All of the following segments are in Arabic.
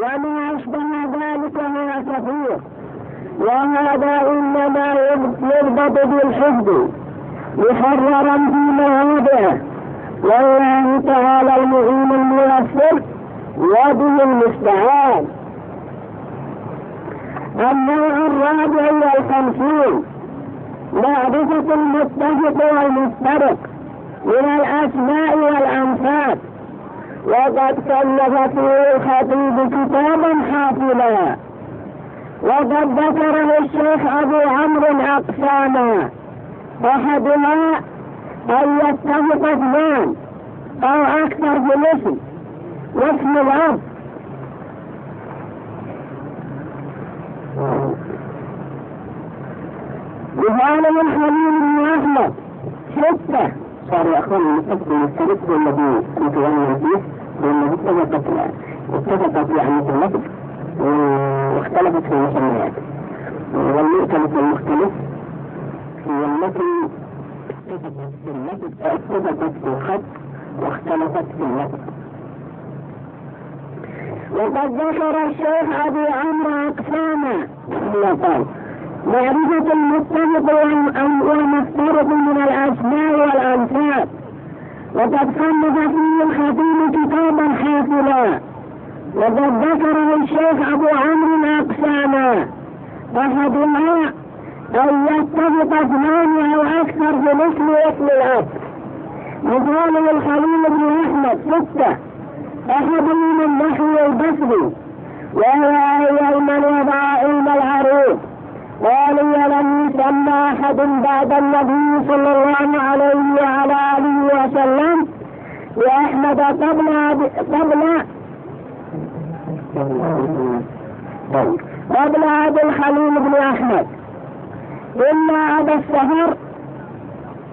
وما أشبه ذلك هو كثير وهذا إنما يربط بالحفظ محررا في مواضعه. والله تعالى المعين الميسر وبه المستعان. النوع الرابع والخمسين معرفة المتفق والمفترق من الأسماء والأنفاس وقد كلف فيه الخطيب كتابا حافلا. وقد ذكره الشيخ أبو عمرو أقساما أحدها أن يتفق اثنان أو أكثر في الاسم. واسم الأب. مثال الخليل بن أحمد. ستة صار يا أخوان المتفق المشترك هو الذي نتولى فيه لأنه اتفقت اتفقت يعني في اللفظ واختلفت في المسميات. والمختلف والمختلف هي التي اتفقت في اللفظ اتفقت في الخط واختلفت في اللفظ. وقد ذكر الشيخ أبي عمرو أقساما قال معرفة المتفق والمفترق من الأسماء والأنساب وقد صنف فيه الخطيب كتابا حافلا. وقد ذكره الشيخ أبو عمرو أقساما أحدها أن يتفق اثنان أو أكثر في الاسم واسم الأب. مثال الخليل بن أحمد ستة. أحدهم النحو البصري وهو أول وضع علم العروض. قالوا ولم يسمى أحد بعد النبي صلى الله عليه وعلى آله وسلم وأحمد قبل قبل قبل أبي الخليل بن أحمد. إلا أبا السفر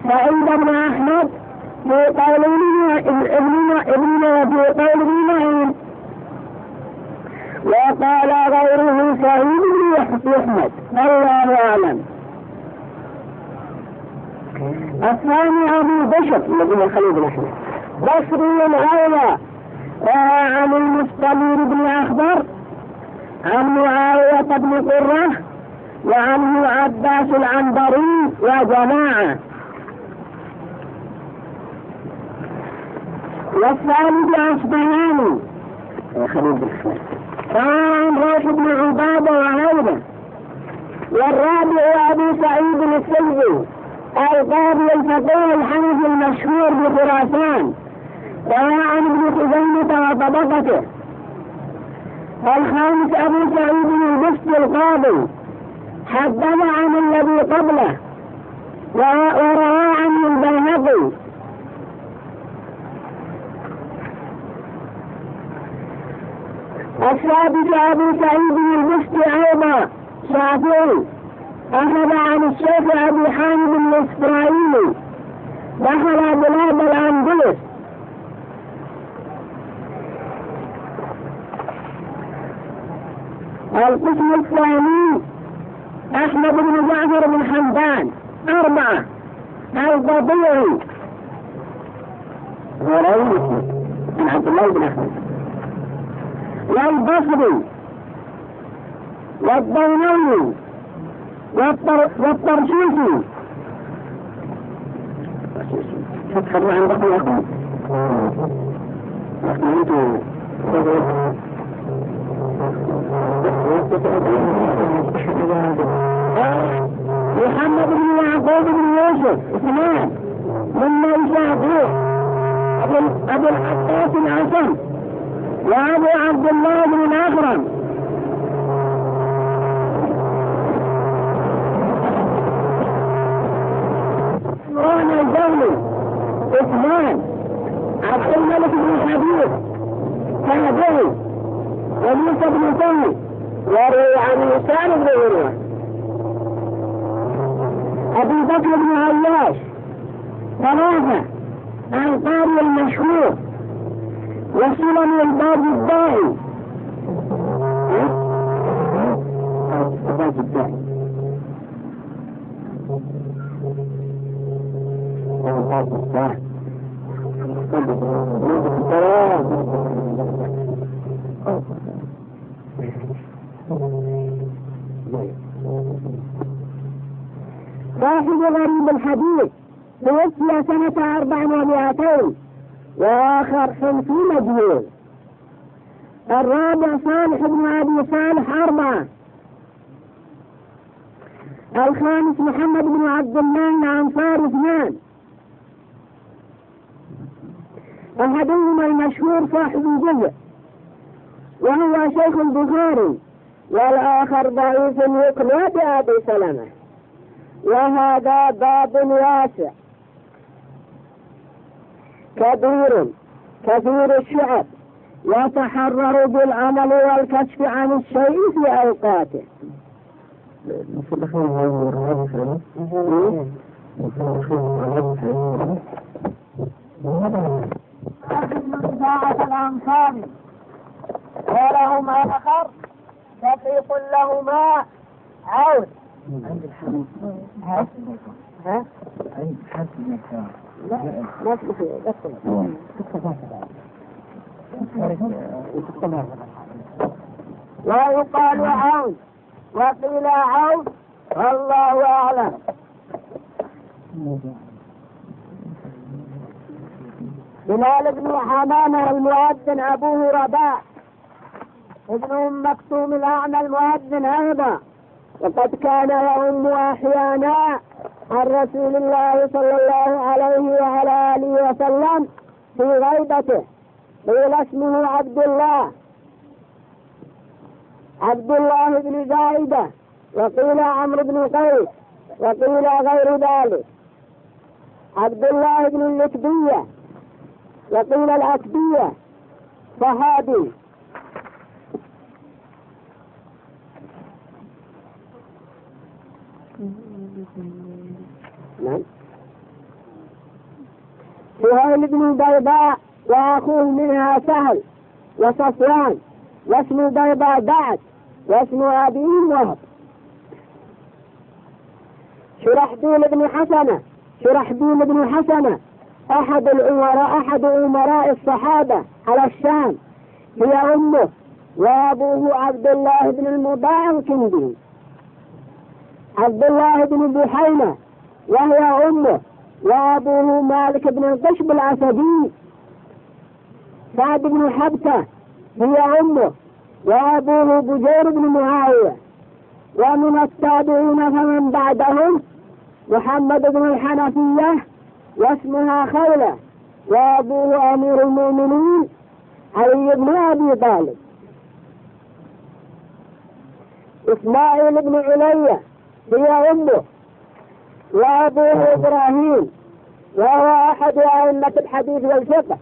سعيد بن في قول ابن ابن ابن معين وقال غيره بن أحمد الله أعلم الثاني أبو بشر الذي خليل بن أحمد بصري عن المستمير بن أخضر عن معاوية بن قرة وعنه عباس العنبري وجماعة. والثالث أصبهاني خليل بن أحمد عن راشد بن عبادة وغيره والرابع أبو سعيد السلبي القاضي الفقيه الحنفي المشهور بخراسان وعن ابن خزيمة وطبقته الخامس أبو سعيد البسط القاضي حدث عن الذي قبله وروى عن البيهقي. السادس أبو سعيد البسط أيضا شافعي. أخذ عن الشيخ أبي حامد الإسرائيلي دخل بلاد الأندلس. القسم الثاني أحمد بن جعفر بن حمدان. أربعة. القضيعي ورئيس عن عبد الله بن أحمد. والبصري والضينوي والطرشيسي اخوان محمد بن يعقوب بن يوسف اثنان مما يشاهدوه ابو العباس العسل وابو عبد الله بن الاخرم رانا الدولي اثنان عبد الملك بن حبيب تابعي وموسى بن سهل وروي عن يسار بن عروة. ابي بكر بن عياش ثلاثة القاري المشهور وسلم الباب الداعي. الباب الداعي. صاحب غريب الحديث توفي سنة أربع ومئتين وآخر خمسين مجهول. الرابع صالح بن أبي صالح أربعة. الخامس محمد بن عبد الله الأنصار اثنان. أحدهما المشهور صاحب الجزء وهو شيخ البخاري والآخر ضعيف يقنى بأبي سلمة. وهذا باب واسع. كبير كثير الشعب يتحرر بالعمل والكشف عن الشيء في أوقاته ساعة الأنصار ولهما آخر شقيق لهما عود عند الحمد ها؟ ها؟ عند الحمد لا ما بس ويقال عون. وقيل عون والله أعلم. بلال بن حمامة المؤذن أبوه رباح. ابن أم مكتوم الأعمى المؤذن أيضا. وقد كان يؤم أحيانا. عن رسول الله صلى الله عليه وعلى آله وسلم في غيبته قيل اسمه عبد الله عبد الله بن زايدة وقيل عمرو بن قيس وقيل غير ذلك عبد الله بن اللتبية وقيل الأكبية صحابي نعم سهيل بن بيضاء وأخوه منها سهل وصفوان واسم بيضاء بعد واسم أبيه وهب شرحبيل بن حسنة شرحبيل بن حسنة أحد الأمراء أحد أمراء الصحابة على الشام هي أمه وأبوه عبد الله بن المضاع الكندي عبد الله بن بحينة وهي أمه وأبوه مالك بن القشب الأسدي. سعد بن حبكة هي أمه وأبوه بجير بن معاوية. ومن التابعين فمن بعدهم محمد بن الحنفية واسمها خولة وأبوه أمير المؤمنين علي بن أبي طالب. إسماعيل بن علية هي أمه وأبوه إبراهيم وهو أحد أئمة الحديث والفقه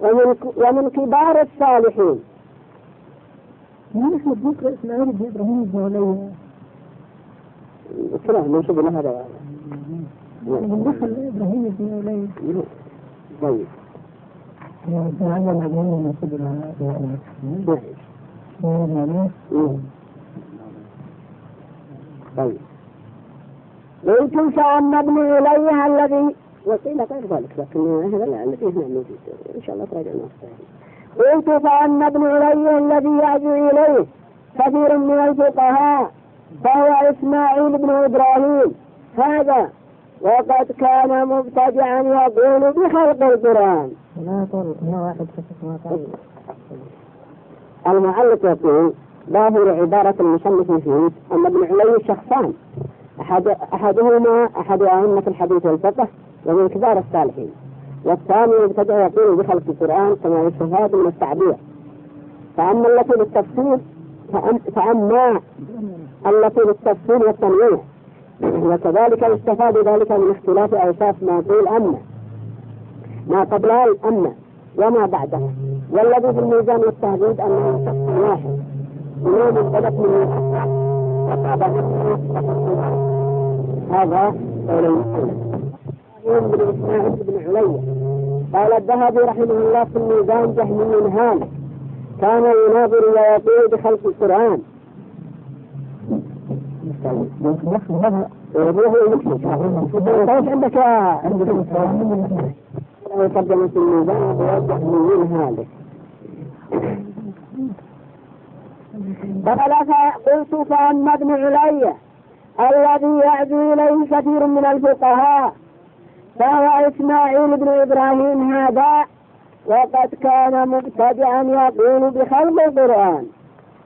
ومن ومن كبار الصالحين. من أحمد بكر إسماعيل بن إبراهيم الزهلي كلام منسوب له هذا من دخل إبراهيم بن علي. طيب. منسوب طيب. قلت فأن ابن إليه الذي وقيل غير ذلك لكن هذا الذي هنا موجود. إن شاء الله تراجع قلت ابن إليه الذي يعزو إليه كثير من الفقهاء فهو إسماعيل بن إبراهيم. هذا وقد كان مبتدعا يقول بخلق القرآن. لا واحد المعلق يقول ظاهر عبارة المصنف فيه أن ابن علي شخصان. أحد أحدهما أحد أئمة الحديث والفقه ومن كبار الصالحين. والثاني يبتدع يقول بخلق القرآن كما يستفاد من التعبير. فأما التي بالتفسير فأم- فأما التي بالتفسير والتنويع وكذلك يستفاد ذلك من اختلاف أوصاف ما يقول أما. ما قبلها الأما وما بعدها والذي في الميزان والتهديد أنه شخص واحد. إمام بدت من هذا قول بن علي قال الذهبي رحمه الله في الميزان جهمي هالك كان يناظر ويقول بخلق القرآن طيب عندك عندك ترجمة الميزان هالك قال قلت فأما ابن علي الذي يعزو إليه كثير من الفقهاء فهو إسماعيل بن إبراهيم هذا وقد كان مبتدعا يقول بخلق القرآن.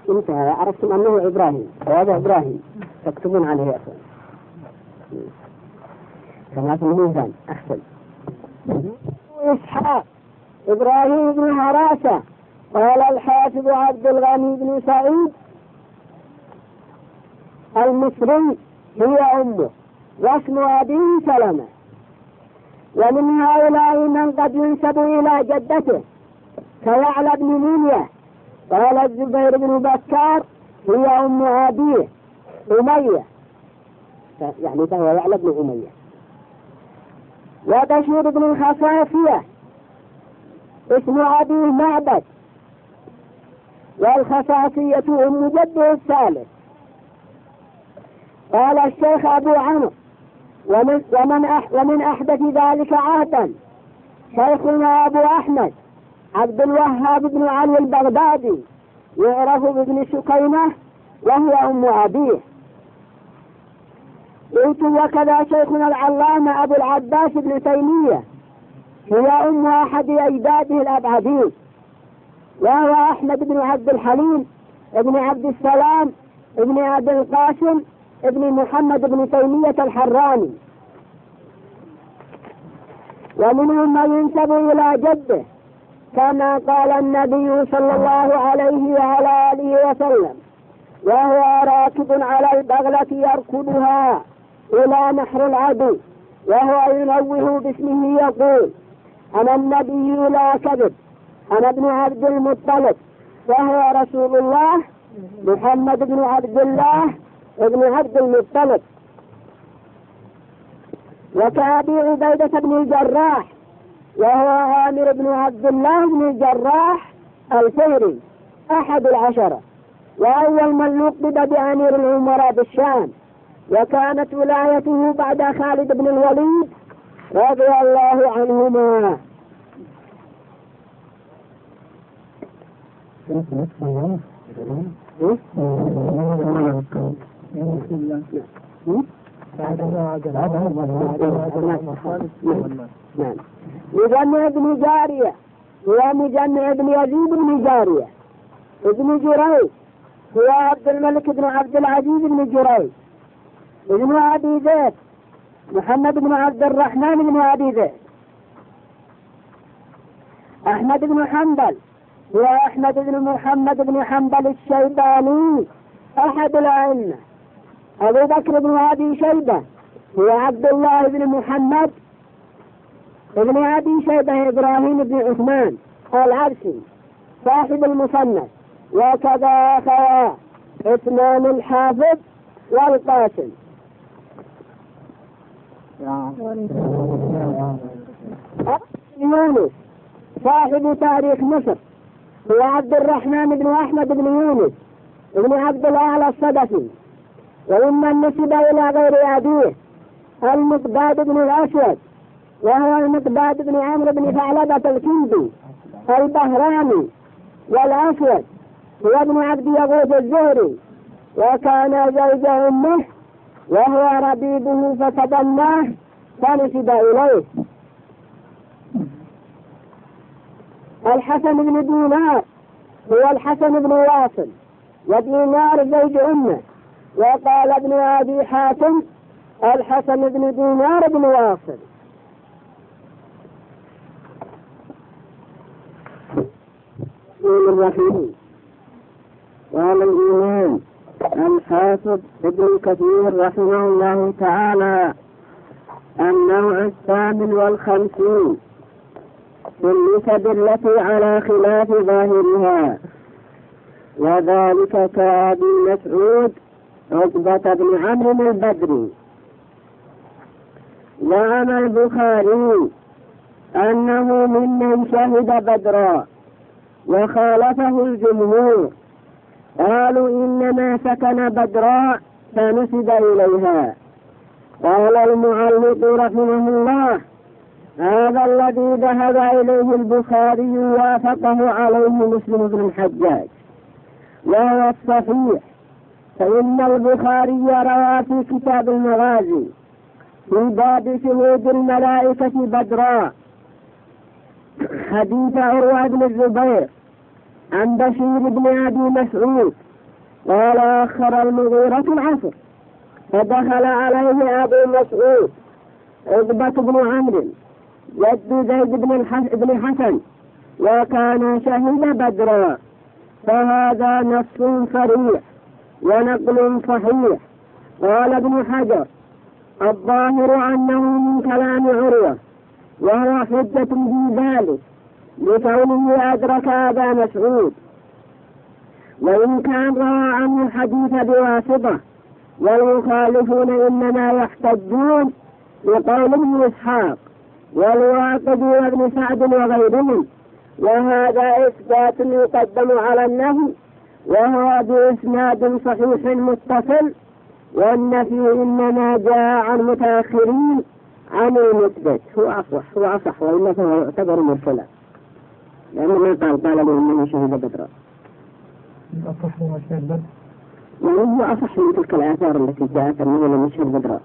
انتهى. عرفتم أنه إبراهيم. وهذا إبراهيم. تكتبون عليه يا أخوان. كما في أحسن. إسحاق. إبراهيم بن هراسة قال الحافظ عبد الغني بن سعيد المصري هي أمه واسم أبيه سلمة. ومن هؤلاء من قد ينسب إلى جدته كيعلى بن منية قال الزبير بن بكار هي أم أبيه أمية. يعني فهو يعلى بن أمية. وبشير بن الخصاصية اسم أبيه معبد. والخصاصية أم جده الثالث قال الشيخ أبو عمرو ومن ومن ومن أحدث ذلك عهدا شيخنا أبو أحمد عبد الوهاب بن علي البغدادي يعرف بابن سكينة وهو أم أبيه. قلت وكذا شيخنا العلامة أبو العباس بن تيمية هي أم أحد أجداده الأبعدين. وهو أحمد بن عبد الحليم ابن عبد السلام ابن أبي القاسم ابن محمد بن تيمية الحراني. ومنهم من ينسب إلى جده كما قال النبي صلى الله عليه وعلى آله وسلم وهو راكب على البغلة يركضها إلى نحر العدو وهو ينوه باسمه يقول أنا النبي لا كذب. أنا ابن عبد المطلب. وهو رسول الله محمد بن عبد الله ابن عبد المطلب. وكأبي عبيدة بن الجراح وهو عامر بن عبد الله بن الجراح الفهري أحد العشرة. وأول من لقب بأمير العمراء بالشام. وكانت ولايته بعد خالد بن الوليد رضي الله عنهما. مجمع ابن جارية هو مجمع ابن يزيد بن جارية ابن جريج هو عبد الملك بن عبد العزيز بن جريج ابن أبي زيد محمد بن عبد الرحمن بن أبي زيد أحمد بن حنبل هو أحمد بن محمد بن حنبل الشيباني أحد الأئمة. أبو بكر بن أبي شيبة هو عبد الله بن محمد ابن أبي شيبة إبراهيم بن عثمان العبسي صاحب المصنف وكذا أخواه عثمان الحافظ والقاسم. يونس صاحب تاريخ مصر. هو عبد الرحمن بن أحمد بن يونس بن عبد الأعلى الصدفي. وممن نسب إلى غير أبيه المقداد بن الأسود وهو المقداد بن عمرو بن ثعلبة الكندي البهراني والأسود هو ابن عبد يغوث الزهري. وكان زوج أمه وهو ربيبه فتبناه فنسب إليه. الحسن بن دينار هو الحسن بن واصل ودينار زوج أمة. وقال ابن أبي حاتم الحسن بن دينار بن واصل. الرحمن الرحيم. قال الإمام الحافظ ابن كثير رحمه الله تعالى النوع الثامن والخمسين. في النسب التي على خلاف ظاهرها. وذلك كأبي مسعود عقبة بن عمرو البدري زعم البخاري أنه ممن شهد بدرا وخالفه الجمهور قالوا إنما سكن بدراء فنسب إليها. قال المعلق رحمه الله هذا الذي ذهب إليه البخاري وافقه عليه مسلم بن الحجاج وهو الصحيح فإن البخاري روى في كتاب المغازي في باب شهود الملائكة بدرا حديث عروة بن الزبير عن بشير بن أبي مسعود قال أخر المغيرة العصر فدخل عليه أبو مسعود عقبة بن عمرو جد زيد بن بن حسن وكان شهد بدرا فهذا نص صريح ونقل صحيح. قال ابن حجر الظاهر أنه من كلام عروة وهو حجة في ذلك لكونه أدرك أبا مسعود. وإن كان روى عنه الحديث بواسطة والمخالفون إنما يحتجون بقول ابن إسحاق. والواقد وابن سعد وغيرهم. وهذا إثبات يقدم على النهي وهو بإسناد صحيح متصل والنفي إنما جاء عن متأخرين عن المثبت. هو أصح هو أصح وإلا فهو يعتبر مرسلا. لأنه ما قال قال له إنه شهد بدرا. أصح ما شهد بدر يعني هو أصح من تلك الآثار التي جاءت أنه لم يشهد بدرا.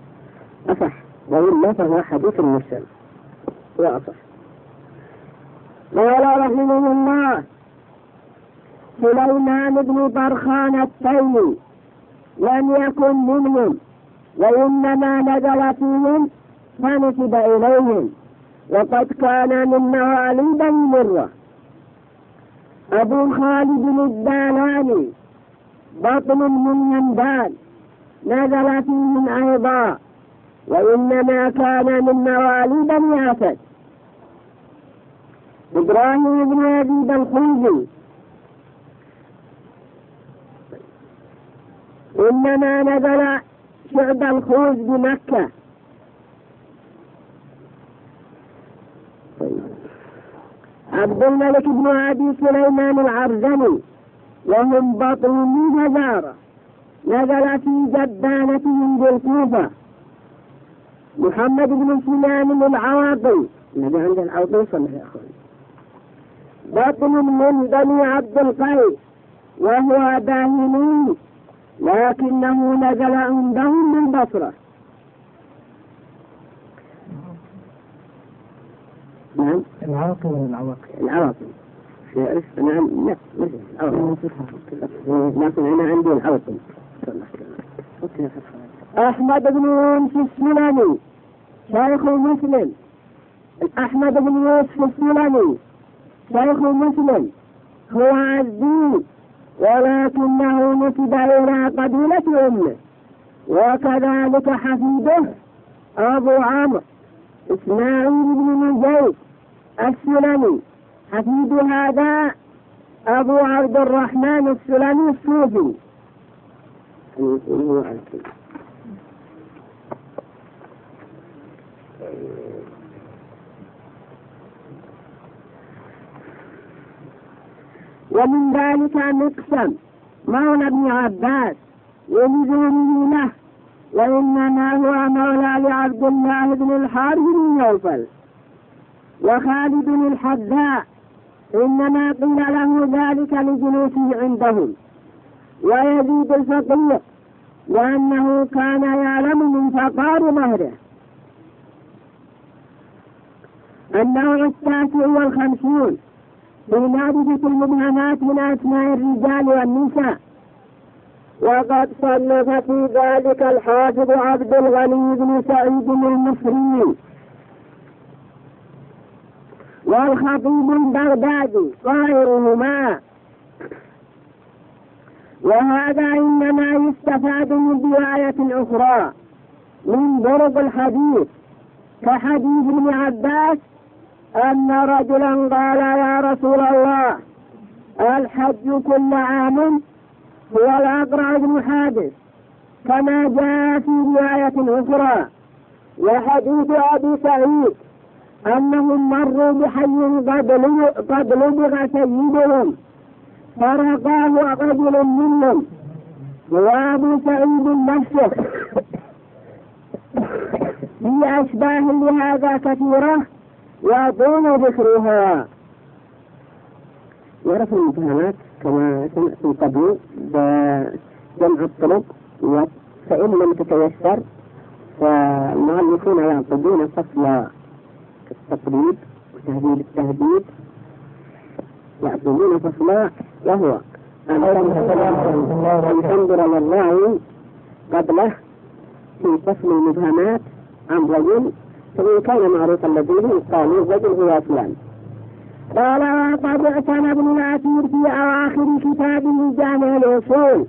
أصح وإلا فهو حديث مرسل. هو أصح قال رحمه الله سليمان بن برخان التيمي لم يكن منهم وإنما نزل فيهم فنسب إليهم وقد كان من مواليد المرة أبو خالد الدالاني بطن من يندان نزل فيهم أيضا وإنما كان من مواليد الياسد إبراهيم بن أبي الخوزي إنما نزل شعب الخوز بمكة. عبد الملك بن أبي سليمان العرزمي وهم بطن من هزارة نزل في جبانتهم بالكوفة. محمد بن سنان العواطي. الذي عند العواطي صلى يا أخوان بطن من بني عبد القيس وهو باهني لكنه نزل عندهم من بصرة. نعم. العواقب ولا العواقب؟ العواقب نعم. مثل العواقب لكن أنا عندي العواقب أحمد بن يوسف السلمي. شيخ مسلم. أحمد بن يوسف السلمي. شيخ مسلم هو عزيز ولكنه نسب إلى قبيلة أمه وكذلك حفيده أبو عمرو إسماعيل بن زيد السلمي حفيد هذا أبو عبد الرحمن السلمي الصوفي ومن ذلك مقسم مولى ابن عباس ولزومه له وإنما هو مولى لعبد الله بن الحارث بن نوفل وخالد الحذاء إنما قيل له ذلك لجلوسه عندهم ويزيد الفقير لأنه كان يعلم من فقار مهره النوع التاسع والخمسون في معرفة المبهمات من أسماء الرجال والنساء. وقد صنف في ذلك الحافظ عبد الغني بن سعيد المصري. والخطيب البغدادي غيرهما وهذا إنما يستفاد من رواية أخرى من ضرب الحديث كحديث ابن عباس أن رجلا قال يا رسول الله الحج كل عام هو الأقرع بن حادث كما جاء في رواية أخرى. وحديث أبي سعيد أنهم مروا بحي قد لبغ سيدهم فرقاه رجل منهم. وأبو سعيد نفسه في أشباه لهذا كثيرة يطول ذكرها. ورث المتهمات كما سمعتم قبل بجمع الطرق فإن لم تتيسر فالمؤلفون يعقدون فصل التقريب وتهذيب التهذيب. يعقدون فصلا وهو أن تنظر لله قبله في فصل المبهمات عن رجل فإن كان معروفا لديه قالوا الرجل هو فلان قال وقد اعتنى ابن العثير في أواخر كتابه جامع الأصول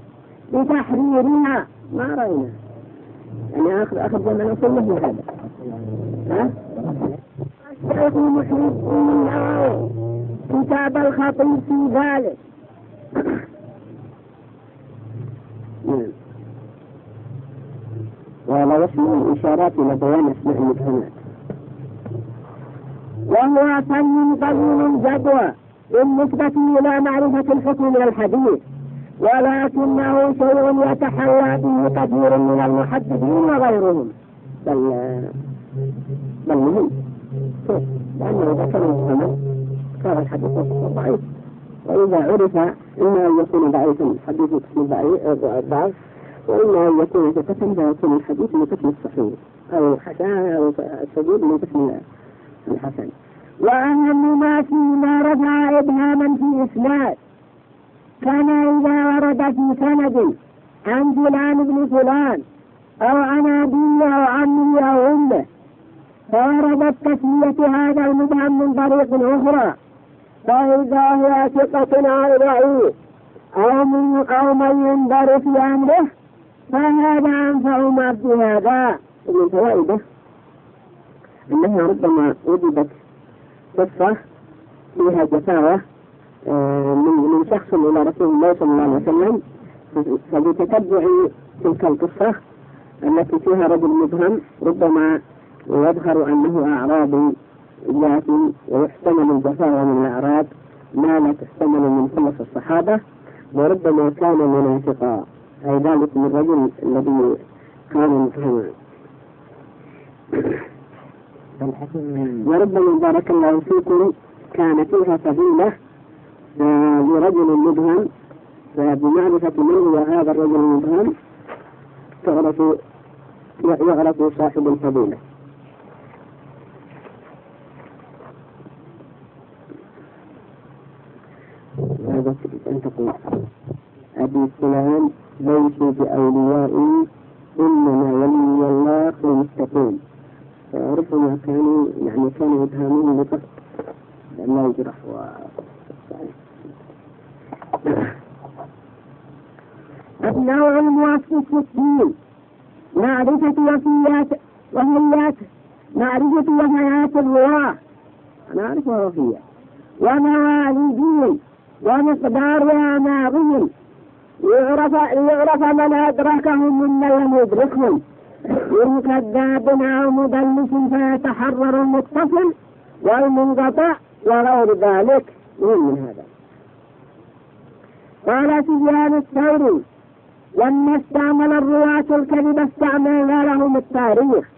بتحريرها ما رأينا يعني آخر آخر جامع الأصول مثل هذا ها؟ الشيخ محي الدين كتاب الخطيب في ذلك نعم ولا يشمل الإشارات إلى بيان أسماء المبهمات وهو فن قليل جدوى بالنسبة إلى معرفة الحكم من الحديث ولكنه شيء يتحلى به كثير من المحدثين وغيرهم. بل بل مهم. لأنه إذا كان مفهما صار الحديث ضعيف. وإذا عرف إما أن يكون ضعيفا حديث قسم ضعيف وإما أن يكون ثقة فيكون الحديث من قسم الصحيح أو حسن أو الشديد من قسم الحسن وأهم ما فيما رفع إبهاما في إسناد كان إذا ورد في سند عن فلان بن فلان أو عن أبيه أو عمه أو أمه فوردت تسمية هذا المبهم من طريق أخرى فإذا هو ثقة أو ضعيف أو من أو من ينظر في أمره فهذا أنفع ما في هذا من فوائده أنها ربما وجدت قصة فيها جفاوة آه، من من شخص إلى رسول الله صلى الله عليه وسلم. فبتتبع تلك القصة التي فيها رجل مبهم ربما يظهر أنه أعرابي ذاتي ويحتمل الجفاوة من الأعراب ما لا تحتمل من خلص الصحابة وربما كان منافقا أي ذلك من الرجل الذي كان مفهما وربما بارك الله فيكم كان فيها فضيلة آه، لرجل مبهم وبمعرفة من هو هذا الرجل المبهم تعرف يعرف صاحب الفضيلة. هذا أن تقول؟ أبي فلان ليسوا بأوليائي إنما ولي الله المتقين. فربما كانوا يعني كانوا يتهمون بقصد لا يجرح و النوع الموافق في الدين معرفة وفيات وهيات معرفة وفيات الرواة أنا أعرف وفية ومواليدين ومقدار أعمارهم يعرف يعرف من أدركهم ممن لم يدركهم من كذاب أو مدلس فيتحرر المتصل والمنقطع وغير ذلك من هذا. قال سفيان الثوري لما استعمل الرواة الكذب استعملنا لهم التاريخ.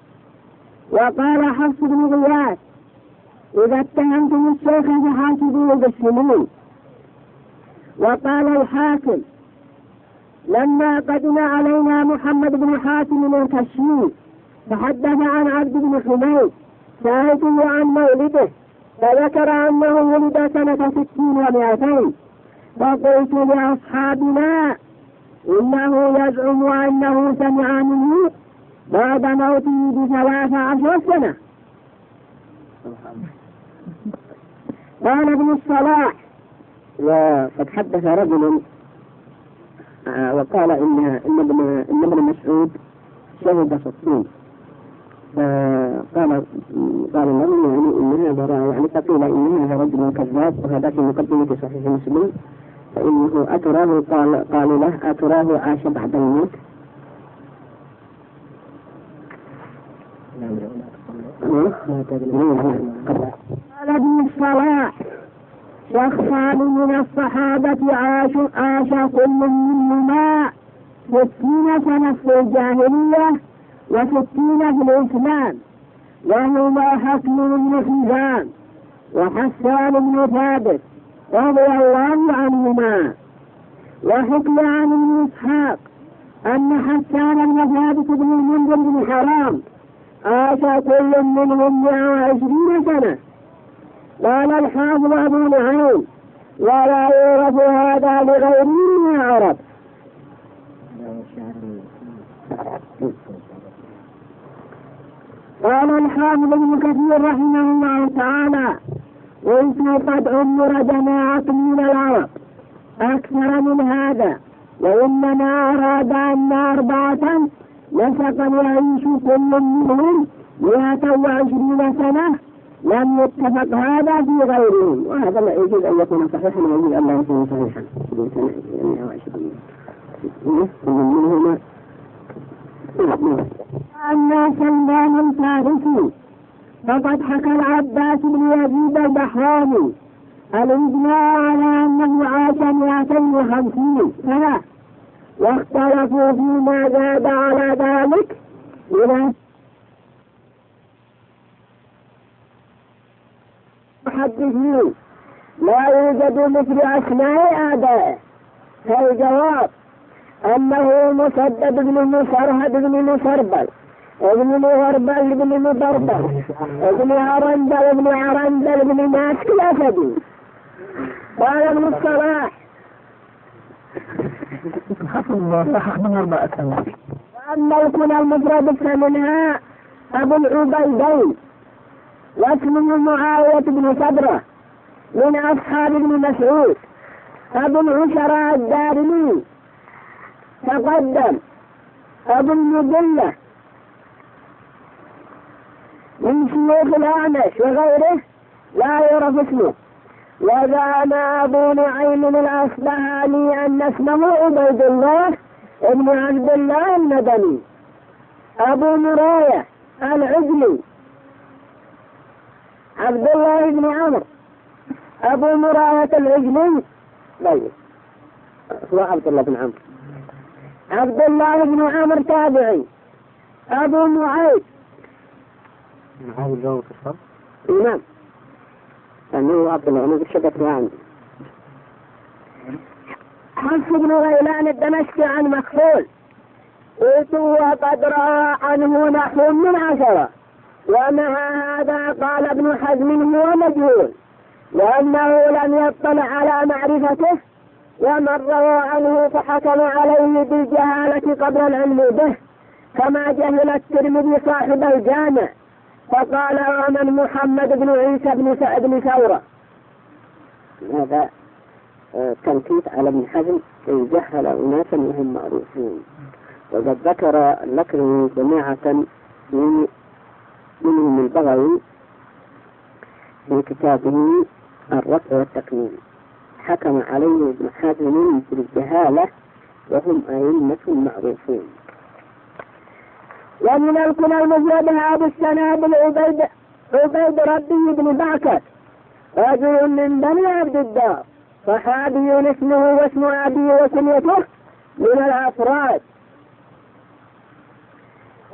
وقال حفص بن غياث إذا اتهمتم الشيخ فحاسبوه بالسنين وقال الحاكم لما قدم علينا محمد بن حاتم من كشمير تحدث عن عبد بن حميد سألته عن مولده فذكر أنه ولد سنة ستين ومائتين فقلت لأصحابنا إنه يزعم أنه سمع منه بعد موته بثلاث عشر سنة. قال ابن الصلاح وقد حدث رجل وقال إن إن ابن إن ابن مسعود شهد ستين فقال قال له يعني ان هذا يعني فقيل ان هذا رجل كذاب وهذا في مقدمة صحيح مسلم. فإنه أتراه قال قالوا له أتراه عاش بعد الموت. قال ابن الصلاح. شخصان من الصحابة عاش عاش كل منهما ستين سنة في الجاهلية وستين في الإسلام. وهما حكم بن حزام وحسان بن ثابت رضي الله عنهما. وحكي عن ابن إسحاق أن حسان بن ثابت بن المنذر بن حرام عاش كل منهم 120 سنة. قال الحافظ أبو نعيم ولا يعرف هذا لغيره من العرب قال الحافظ ابن كثير رحمه الله تعالى وإنه قد عمر جماعة من العرب أكثر من هذا وإنما أراد أن أربعة نسق يعيش كل منهم مئة وعشرين سنة. لم يتفق هذا في غيرهم وهذا لا يجوز أن يكون صحيحا ويجوز أن لا يكون صحيحا. منهما أما سلمان الفارسي فقد حكى العباس بن يزيد البحراني الإجماع على أنه عاش 250 سنة واختلفوا فيما زاد على ذلك إلى محدثين لا يوجد مثل أسماء آبائه فالجواب أنه مسدد بن مسرهد بن مسربل ابن مغربل بن مبربل ابن عرندل بن عرندل بن ماسك الأسدي. قال ابن الصلاح. وأما الكنى المفرد فمنها أبو العبيدين. واسمه معاوية بن صبرة من أصحاب ابن مسعود أبو العشراء الدارمي. تقدم. أبو المجلة من شيوخ الأعمش وغيره لا يعرف اسمه. وزعم أبو نعيم الأصبهاني أن اسمه عبيد الله ابن عبد الله المدني أبو مراية العجلي. عبد الله بن عمرو أبو مراية العجلي طيب. هو عبد الله بن عمرو عبد الله بن عمرو تابعي. أبو معاذ. الجو في الصف نعم. لأنه عبد الله أنا شقت عندي حفص بن غيلان الدمشقي عن قلت وقد رأى عنه نحو من عشرة. ومع هذا قال ابن حزم هو مجهول لأنه لم يطلع على معرفته ومن روى عنه فحكم عليه بالجهالة قبل العلم به كما جهل الترمذي صاحب الجامع فقال ومن محمد بن عيسى بن سعد بن ثورة هذا آه، تنكيت على ابن حزم كي جهل أناسا وهم معروفون وقد ذكر لكن جماعة من منهم البغوي في كتابه الرفع والتكميل حكم عليه ابن حزم بالجهالة وهم أئمة معروفون ومن الكنى المفرد هذا السنة عبيد عبيد ربي بن بعكر رجل من بني عبد الدار صحابي اسمه واسم أبي وكنيته من الأفراد.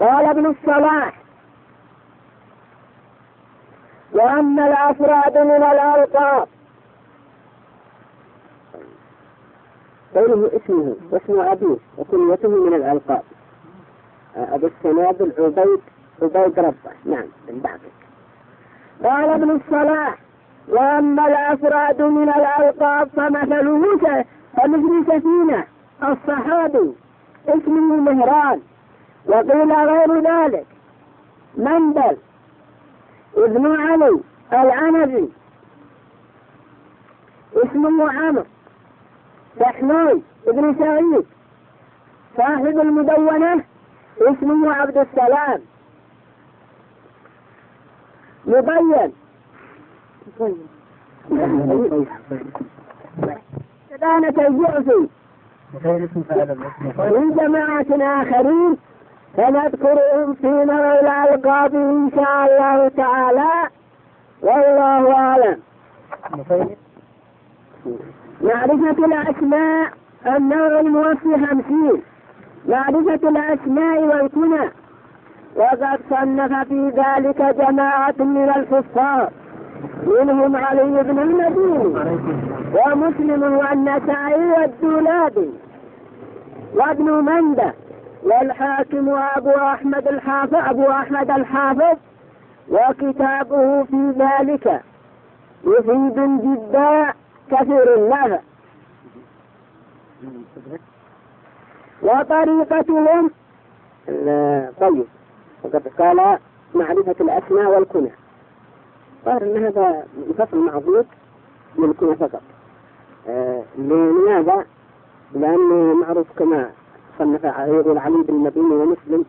قال ابن الصلاح وأما الأفراد من الألقاب قوله اسمه واسم أبيه وكنيته من الألقاب. أبو السنابل عبيد عبيد ربه. نعم من بعضك قال ابن الصلاح وأما الأفراد من الألقاب فمثله فمثل سفينة الصحابي اسمه مهران وقيل غير ذلك. منبل ابن علي العنبي اسمه عمرو سحنون ابن سعيد. صاحب المدونة اسمه عبد السلام. مبين. كذلك الجعفي ومن جماعة آخرين سنذكرهم في نوع الألقاب إن شاء الله تعالى. والله أعلم. معرفة الأسماء النوع الموفي خمسين. معرفة الأسماء والكنى. وقد صنف في ذلك جماعة من الكفار. منهم علي بن المديني ومسلم والنسائي والدولابي. وابن منده. والحاكم وابو أحمد الحافظ أبو أحمد الحافظ وكتابه في ذلك يفيد جدا كثير النفع وطريقتهم طيب وقد قال معرفة الأسماء والكنى. ظهر أن هذا فصل معضوط للكنى فقط. آه لماذا؟ لأنه معروف كما صنف يقول علي بن المديني ومسلم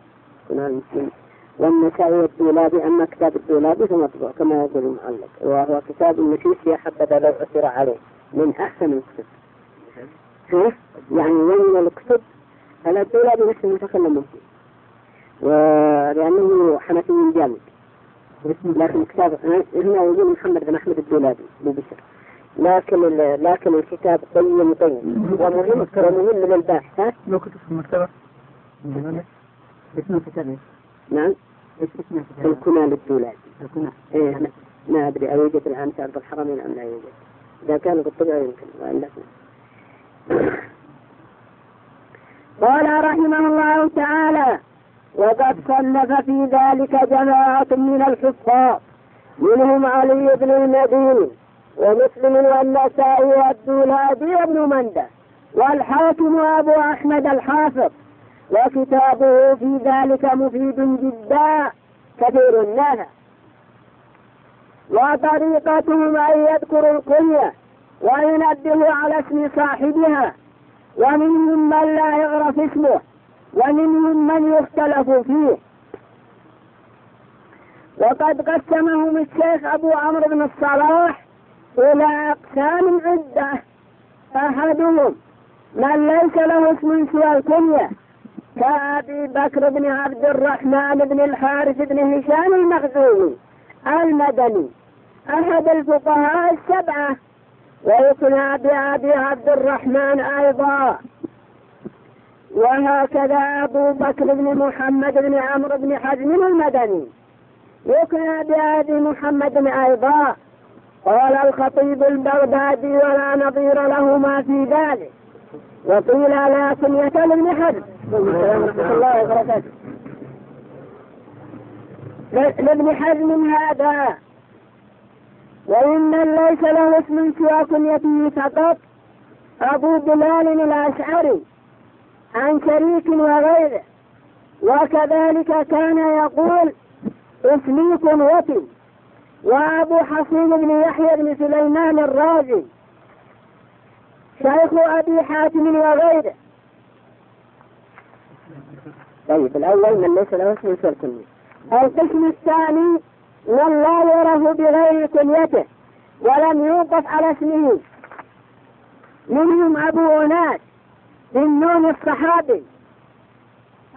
المسلم والنسائي والدولابي أما كتاب الدولابي فمطبوع كما يقول المعلق وهو كتاب النفيس يا حبذا لو عثر عليه. من أحسن الكتب. يعني من الكتب. على الدولابي نفسه المتكلم فيه ولأنه حنفي جامد. لكن كتاب هنا يقول محمد بن أحمد الدولابي ببشر لكن لكن الكتاب طيب. طيب ومهم ومهم للباحث ها؟ لو كتب في المكتبة. اسم الكتاب نعم. إيش اسم الكتاب؟ الكنى للدولابي الكنى إيه ما- ما أدري اوجد الآن في ارض الحرمين أم لا يوجد إذا كان قد طبع يمكن والا قال رحمه الله تعالى وقد صنف في ذلك جماعة من الحفاظ منهم علي بن المديني ومسلم والنسائي والدولابي وابن منده والحاكم أبو أحمد الحافظ وكتابه في ذلك مفيد جدا كثير النهى. وطريقتهم أن يذكروا الكنية وينبهوا على اسم صاحبها ومنهم من لا يعرف اسمه ومنهم من يختلف فيه. وقد قسمهم الشيخ أبو عمرو بن الصلاح إلى أقسام عدة. أحدهم من ليس له اسم سوى الكنية كأبي بكر بن عبد الرحمن بن الحارث بن هشام المخزومي المدني. أحد الفقهاء السبعة ويقنى بأبي عبد الرحمن أيضا. وهكذا أبو بكر بن محمد بن عمرو بن حزم المدني. يقنى بأبي محمد أيضا. قال الخطيب البغدادي ولا نظير لهما في ذلك. وقيل لا كنية لابن حزم لابن حزم هذا. وإن ليس له اسم سوى كنيته فقط أبو بلال الأشعري عن شريك وغيره. وكذلك كان يقول اسمي كنيتي وأبو حصين بن يحيى بن سليمان الرازي شيخ أبي حاتم وغيره. طيب الأول من ليس له اسم سوى الكنية القسم الثاني من لا يره بغير كنيته ولم يوقف على اسمه. منهم أبو أناس بن نون الصحابي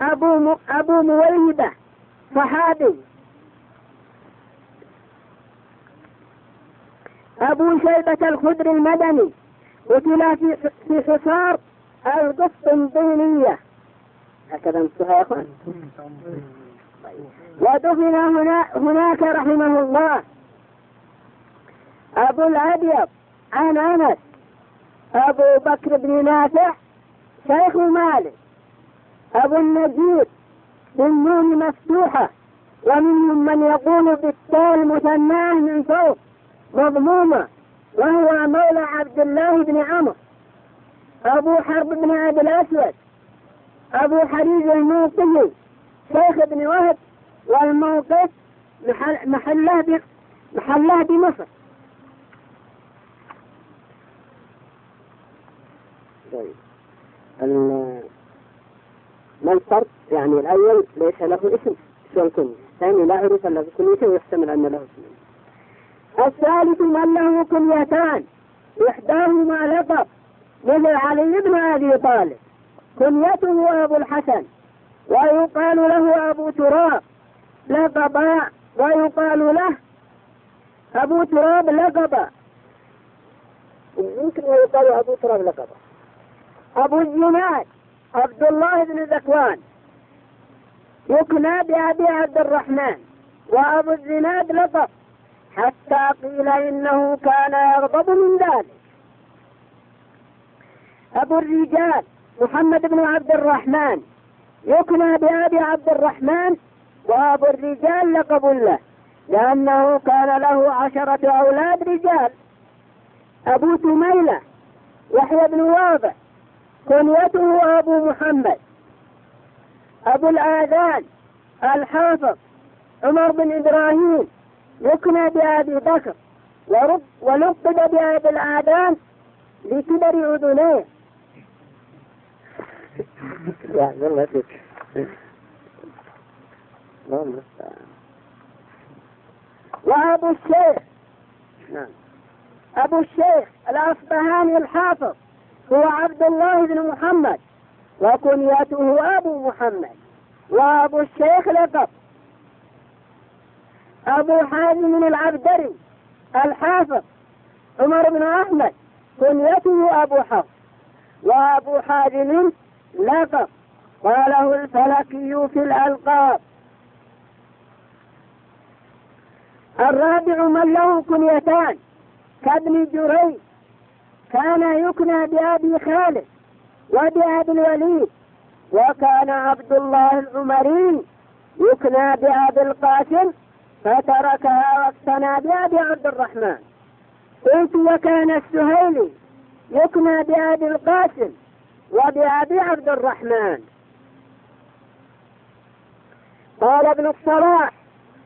أبو م... أبو مويبة صحابي. أبو شيبة الخدر المدني قتل في حصار القسطنطينية هكذا نصها يا أخوان. ودفن هنا هناك رحمه الله أبو الأبيض عن أنس أبو بكر بن نافع شيخ مالك أبو النجيب بالنون مفتوحة ومنهم من يقول بالتاء المثناه من فوق. مضمومة وهو مولى عبد الله بن عمرو. أبو حرب بن عبد الأسود. أبو حريز الموقي شيخ ابن وهب. والموقف محل محله. محله بمصر. طيب. ما الفرق؟ يعني الأول ليس له اسم. سوى الكنية الثاني لا عرف له كنيته ويحتمل أن له اسم. الثالث من له كنيتان إحداهما لقب. مثل علي بن أبي طالب. كنيته أبو الحسن. ويقال له أبو تراب. لقبا ويقال له أبو تراب لقبا يمكن ويقال أبو تراب لقبا أبو الزناد. عبد الله بن ذكوان. يكنى بأبي عبد الرحمن. وأبو الزناد لقب. حتى قيل إنه كان يغضب من ذلك. أبو الرجال محمد بن عبد الرحمن يكنى بأبي عبد الرحمن وأبو الرجال لقب له لأنه كان له عشرة أولاد رجال. أبو تميلة يحيى بن واضح كنيته أبو محمد. أبو الآذان الحافظ عمر بن إبراهيم يكنى بأبي بكر ورب ولقب بأبي الآذان لكبر أذنيه. يا الله وأبو الشيخ نعم. أبو الشيخ الأصبهاني الحافظ هو عبد الله بن محمد وكنيته أبو محمد. وأبو الشيخ لقب. أبو حازم العبدري الحافظ عمر بن أحمد كنيته أبو حفص. وأبو حازم لقب. قاله الفلكي في الألقاب. الرابع من له كنيتان. كابن جريج. كان يكنى بأبي خالد وبأبي الوليد. وكان عبد الله العمري يكنى بأبي القاسم فتركها واقتنى بأبي عبد الرحمن. قلت وكان السهيلي يكنى بأبي القاسم وبأبي عبد الرحمن. قال ابن الصلاح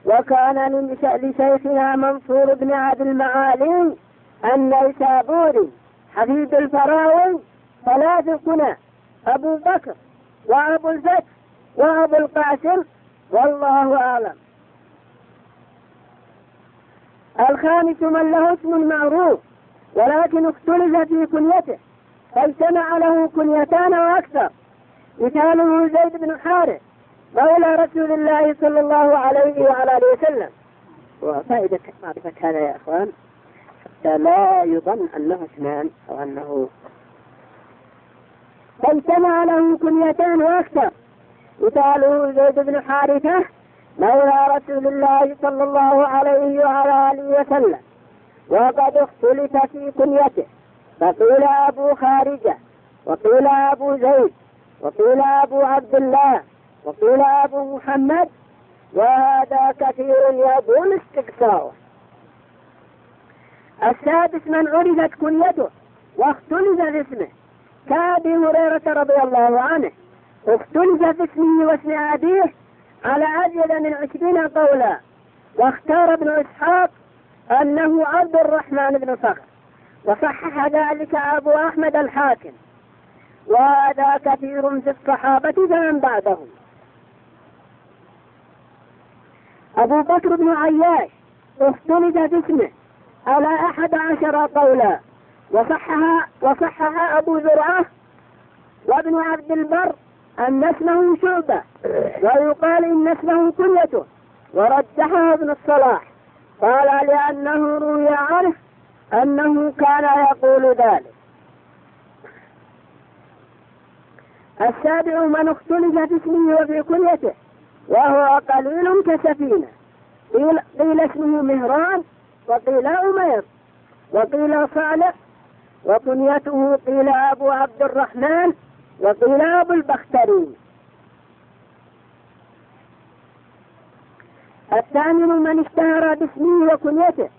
وكان لشيخنا منصور بن عبد المعالي النيسابوري حفيد الفراوي ثلاث كنى أبو بكر وأبو الفتح وأبو القاسم والله أعلم. الخامس من له اسم معروف ولكن اختلف في كنيته فاجتمع له كنيتان وأكثر مثاله زيد بن حارث مولى رسول الله صلى الله عليه وعلى آله وسلم. وفائدة معرفة هذا يا أخوان حتى لا يظن أنه اثنان أو أنه فاجتمع له كنيتان وأكثر مثاله زيد بن حارثة مولى رسول الله صلى الله عليه وعلى آله وسلم. وقد اختلف في كنيته. فقيل أبو خارجة وقيل أبو زيد وقيل أبو عبد الله وقيل أبو محمد. وهذا كثير يدون استقصاؤه السادس من عرفت كنيته واختلف في اسمه. كأبي هريرة رضي الله عنه. اختلف في اسمه واسم أبيه. على أزيد من عشرين قولا. واختار ابن إسحاق أنه عبد الرحمن بن صخر. وصحح ذلك أبو أحمد الحاكم. وهذا كثير في الصحابة فمن بعدهم. أبو بكر بن عياش اختلف في اسمه على أحد عشر قولا. وصحها وصحها أبو زرعة وابن عبد البر أن اسمه شعبة ويقال إن اسمه كنيته ورجحه ابن الصلاح. قال لأنه روي عنه أنه كان يقول ذلك. السابع من اختلف في اسمه وفي كنيته وهو قليل كسفينة. قيل, قيل اسمه مهران وقيل أمير وقيل صالح وكنيته قيل أبو عبد الرحمن أبو البختري الثامن من اشتهر باسمه وكنيته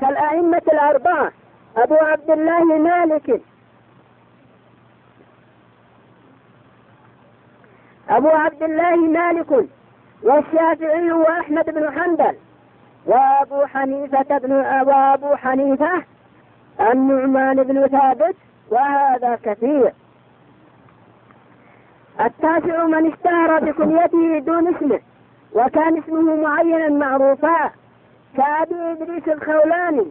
كالأئمة الأربعة أبو عبد الله مالك. أبو عبد الله مالك والشافعي وأحمد بن حنبل. وأبو حنيفة بن وأبو حنيفة النعمان بن ثابت وهذا كثير. التاسع من اشتهر بكنيته دون اسمه وكان اسمه معينا معروفا. كأبي إدريس الخولاني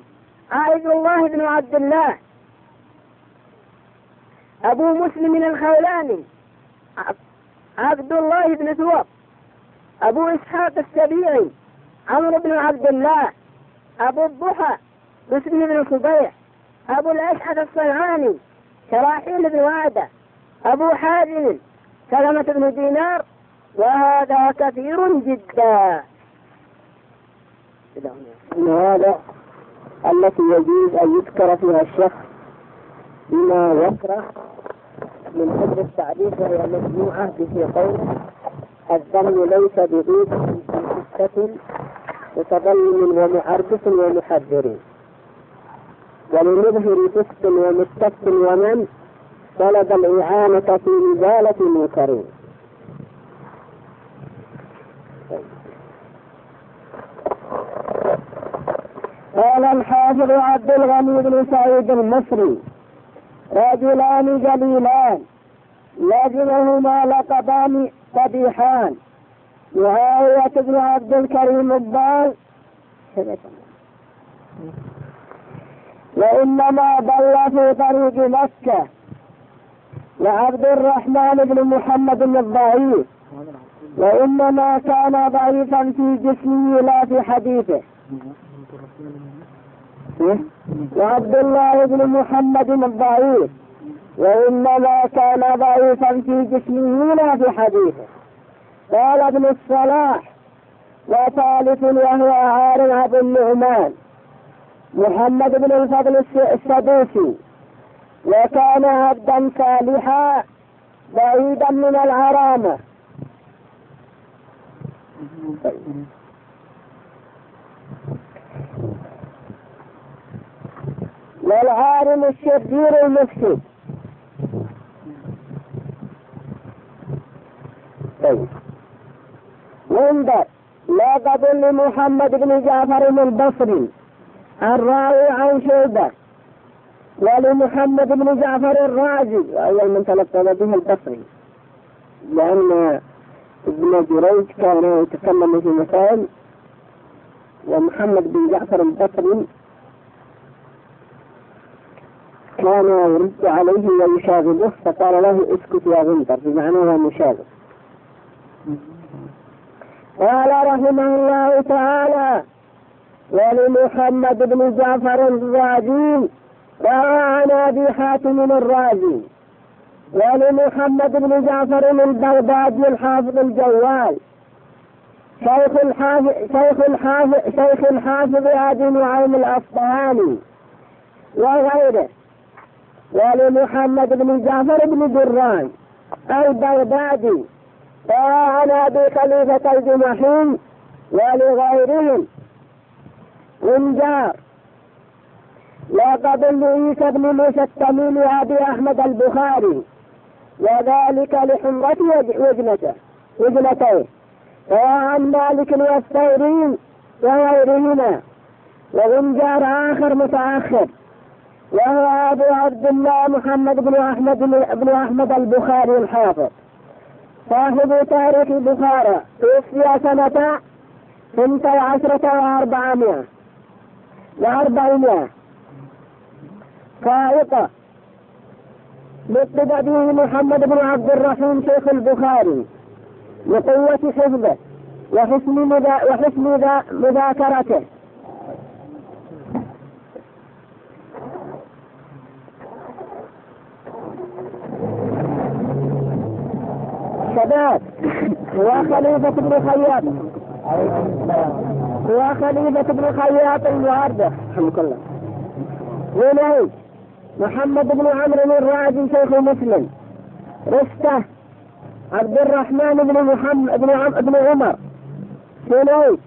عائد الله بن عبد الله. أبو مسلم الخولاني عبد الله بن ثوب. أبو إسحاق السبيعي عمرو بن عبد الله. أبو الضحى مسلم بن صبيح. أبو الأشعث الصنعاني شراحيل بن وعدة. أبو حازم سلمة بن دينار وهذا كثير جدا. أن هذا التي يجوز أن يذكر فيها الشخص بما يكره من أجل التعريف وهي مجموعة في قوله الذم ليس بغيبة في متظلم ومعربس ومحذر. ولمظهر فسق ومستفت ومن طلب الإعانة في إزالة منكر قال الحافظ عبد الغني بن سعيد المصري رجلان جليلان لازمهما لقبان قبيحان. معاوية بن عبد الكريم الضال. وإنما ضل في طريق مكة. لعبد الرحمن بن محمد الضعيف. وإنما كان ضعيفا في جسمه لا في حديثه. وعبد الله بن محمد الضعيف. وإنما كان ضعيفا في جسمه لا في حديثه. قال ابن الصلاح وثالث وهو عار أبو النعمان محمد بن الفضل السدوسي. وكان عبدا صالحا بعيدا من العرامة والعالم الشرير المفسد. طيب. وانظر لا قبل لمحمد بن جعفر البصري الراوي عن شعبة ولمحمد بن جعفر الرازي أول من تلقى به البصري. لأن ابن جريج كان يتكلم في مسائل ومحمد بن جعفر البصري كان يرد عليه ويشاغبه فقال له اسكت يا غندر بمعنى هو مشاغب قال رحمه الله تعالى ولمحمد بن جعفر الرازي روى عن أبي حاتم الرازي ولمحمد بن جعفر البغدادي الحافظ الجوال. شيخ الحافظ شيخ الحافظ شيخ الحافظ ابي نعيم الاصفهاني وغيره. ولمحمد بن جعفر بن دران البغدادي وعن أبي خليفة الجمحي ولغيرهم. وانجار لقب عيسى بن موسى التميمي ابي أحمد البخاري وذلك لحمرة وجنته وجنتيه وعن مالك والثوري وغيرهما وغنجار آخر متأخر وهو أبو عبد الله محمد بن أحمد بن أحمد البخاري الحافظ. صاحب تاريخ البخارى توفي سنة ثنتي عشرة وأربعمائة وأربعمائة. فائقة. لقب به محمد بن عبد الرحيم شيخ البخاري لقوة حفظه وحسن مذا وحسن مذاكرته. شباب هو خليفة بن خياط. هو خليفة بن خياط المعرضة رحمك الله وليد محمد بن عمرو الرازي شيخ مسلم رشته عبد الرحمن بن محمد بن عم بن عمر. سنيد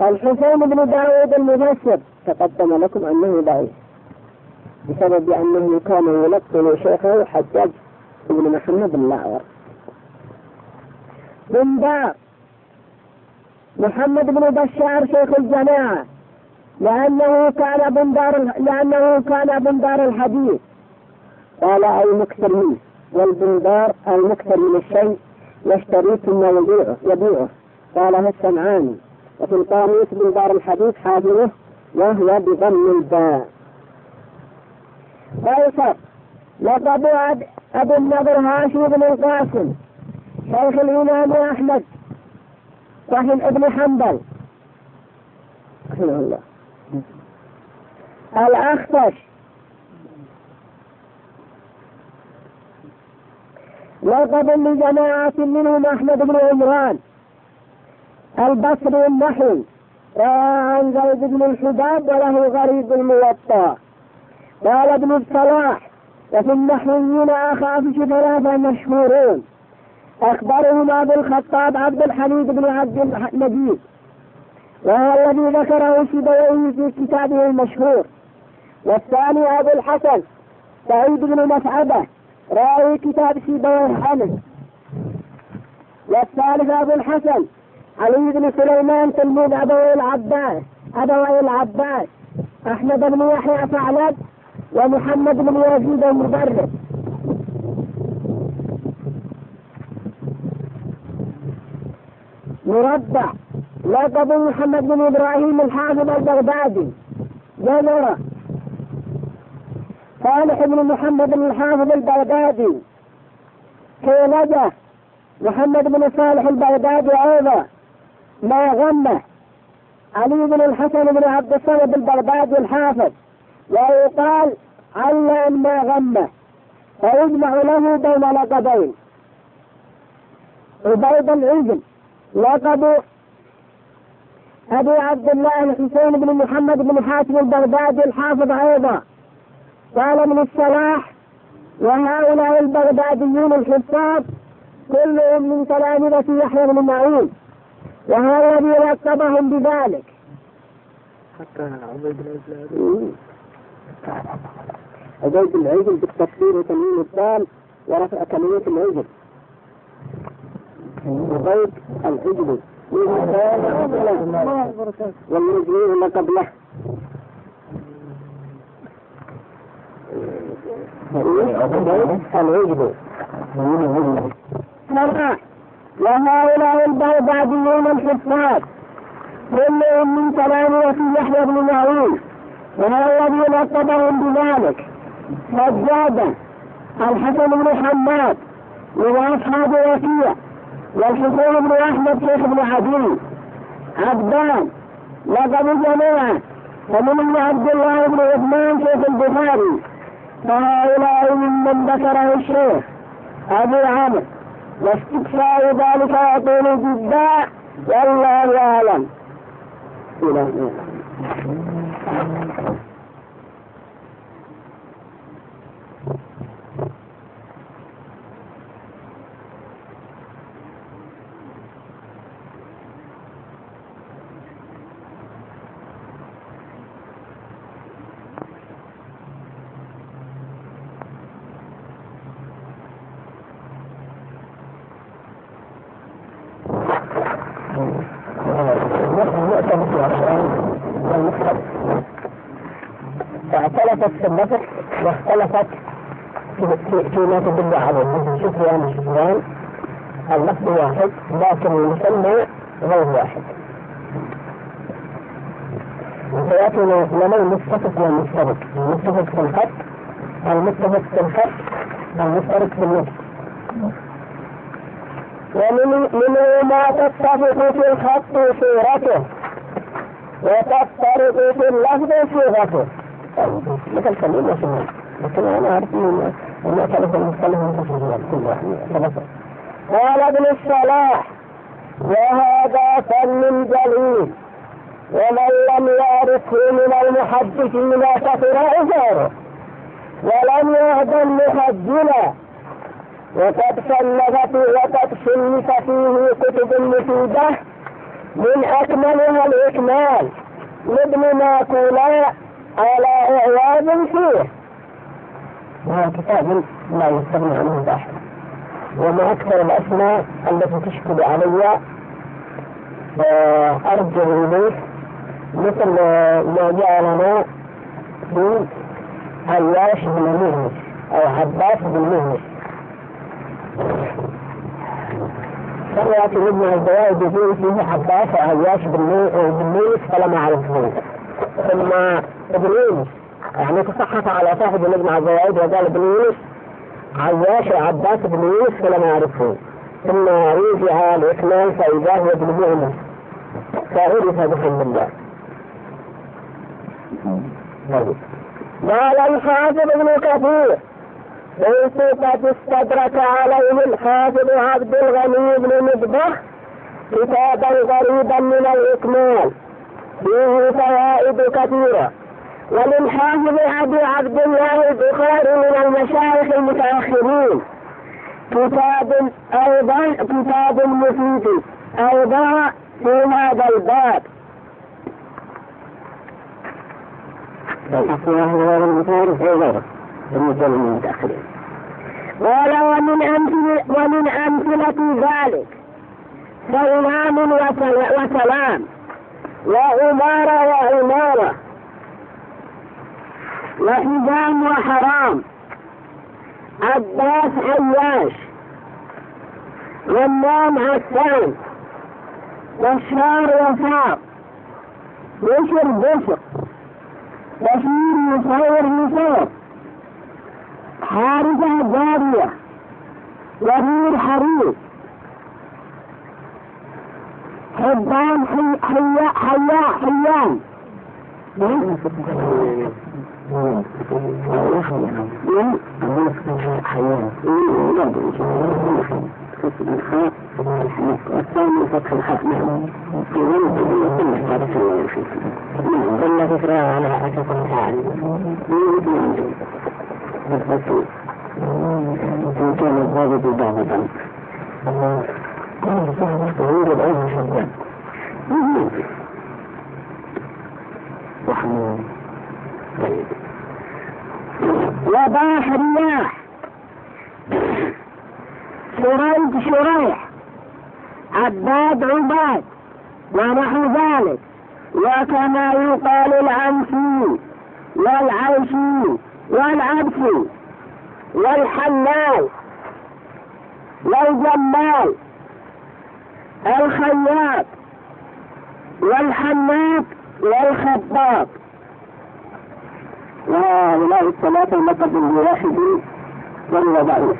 الحسين بن داود المفسر تقدم لكم أنه ضعيف. بسبب أنه كان يلقن شيخه حجاج بن محمد الاعور بن بار محمد بن بشار شيخ الجماعة. لأنه كان بندار لأنه كان بندار الحديث. قال أي مكثر منه والبندار المكثر من الشيء يشتريه ثم يبيعه يبيعه. قالها السمعاني وفي القاموس بندار الحديث حافظه وهو بضم الباء. قيصر لقب أبو النضر هاشم بن القاسم شيخ الإمام أحمد صاحب ابن حنبل. رحمه الله. الأخفش لقب لجماعة منهم أحمد بن عمران البصري النحوي روى عن زيد بن الحباب وله غريب الموطأ قال ابن الصلاح وفي النحويين أخافش ثلاثة مشهورون أخبرهم أبو الخطاب عبد الحميد بن عبد المجيد وهو الذي ذكره سيبويه في كتابه المشهور والثاني أبو الحسن سعيد بن مسعدة راوي كتاب سيبويه عنه والثالث أبو الحسن علي بن سليمان تلميذ أبوي العباس أبوي العباس أحمد بن يحيى ثعلب ومحمد بن يزيد المبرد مربع لقب محمد بن إبراهيم الحافظ البغدادي جمرة صالح بن محمد بن الحافظ البغدادي. كيلجة محمد بن صالح البغدادي أيضا. ما غمه علي بن الحسن بن عبد الصمد البغدادي الحافظ. ويقال على ما غمه فيجمع له بين لقبين. عبيد العجل لقب أبي عبد الله الحسين بن محمد بن حاتم البغدادي الحافظ أيضا. قال ابن الصلاح وهؤلاء البغداديون الحفاظ كلهم من تلامذة يحيى بن معين وهو الذي لقبهم بذلك. حتى عبيد العجل عبيد. العجل بالتكسير وتنوين الدال ورفع كلمة العجل عبيد. العجل. والمجنون ما قبله العجل وهؤلاء البغداديون الحفاظ كلهم من تلامذة يحيى بن معين وهو الذي لقبهم بذلك سجادة الحسن بن حماد من أصحاب وكيع والحسين بن أحمد شيخ بن عدي عبدان لقب جماعة ومنهم عبد الله بن عثمان شيخ البخاري فهؤلاء ممن ذكره الشيخ أبو عمرو واستكفاء ذلك يطول جدا والله أعلم. في واختلفت في, في, فيما تدل عليه سفيان سفيان اللفظ واحد لكن المسمى غير واحد. وسيأتي لنا المتفق والمشترك المتفق في الخط المتفق في الخط المشترك في النطق ومنه ما تتفق في الخط صورته وتفترق في اللفظ صيغته مثل سليم وسليم لكن أنا أعرف ان ان اختلف المختلف من كل واحد قال ابن الصلاح وهذا فن جليل. ومن لم يعرفه من المحدثين كثر عذره ولم يهدى مخجلا وقد صنف وقد صنف فيه كتب مفيدة من أكملها الإكمال. لابن ماكولا. على إعواد فيه. وهو كتاب لا يستغني عنه بأحد وما أكثر الأسماء التي تشكل علي أرجع إليه مثل ما جاء لنا في عياش بن مهنس أو عباس بن مهنس. سمعت ابن الزوائد يقول فيه عباس وعياش بن مهنس فلم أعرفه. ثم ابن يونس يعني تصحف على صاحب ابن الزوائد وقال ابن يونس عياش وعباس بن يونس فلم أعرفه ثم رجع الإكمال فإذا هو ابن مهنس فعرف بحمد الله. قال الحافظ ابن كثير ليس قد استدرك عليه الحافظ عبد الغني بن مذبح كتابا غريبا من الإكمال. فيه فوائد كثيرة. وللحافظ أبي عبد الله البخاري من المشايخ المتأخرين. كتاب أيضا كتاب مفيد أيضا في هذا الباب. قال ومن أمثلة ومن أمثلة ذلك سلام وسلام وأمارة وأمارة وحزام وحرام. عباس عياش. غمام عسان. بشار وفاق. بشر بشر. بشير مصور مصور حارثة جارية. ظهير حرير. حبان حي حيا حيا حيان إن كان الضابط ضابطا كل صحبة يوجد أيضا شجاع وحمود طيب وباح رياح شريك شريح عباد عباد ونحو ذلك وكما يقال العنسي والعيشي والعبسي والحلال والجمال الخياط والحناط والخباط. وهؤلاء الثلاثة لقب لواحد وهو ضعيف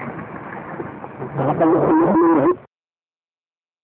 ولقد يحيي